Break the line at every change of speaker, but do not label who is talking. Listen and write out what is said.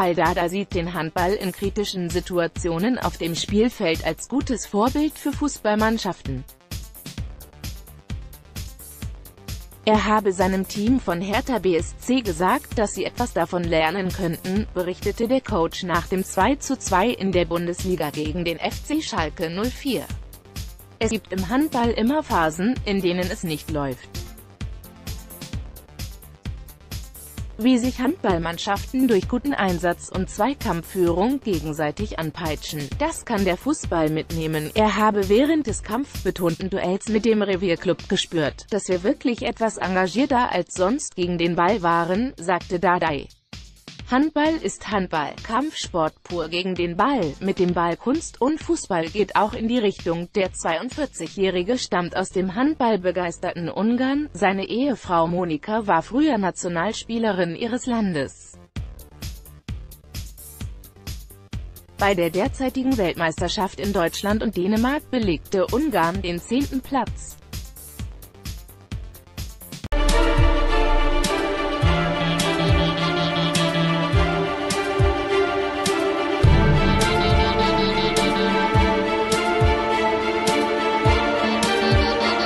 Dada sieht den Handball in kritischen Situationen auf dem Spielfeld als gutes Vorbild für Fußballmannschaften. Er habe seinem Team von Hertha BSC gesagt, dass sie etwas davon lernen könnten, berichtete der Coach nach dem 2:2 in der Bundesliga gegen den FC Schalke 04. Es gibt im Handball immer Phasen, in denen es nicht läuft. Wie sich Handballmannschaften durch guten Einsatz und Zweikampfführung gegenseitig anpeitschen. Das kann der Fußball mitnehmen. Er habe während des kampfbetonten Duells mit dem Revierclub gespürt, dass wir wirklich etwas engagierter als sonst gegen den Ball waren, sagte Dadai. Handball ist Handball, Kampfsport pur gegen den Ball, mit dem Ball Kunst und Fußball geht auch in die Richtung. Der 42-Jährige stammt aus dem handballbegeisterten Ungarn, seine Ehefrau Monika war früher Nationalspielerin ihres Landes. Bei der derzeitigen Weltmeisterschaft in Deutschland und Dänemark belegte Ungarn den zehnten Platz.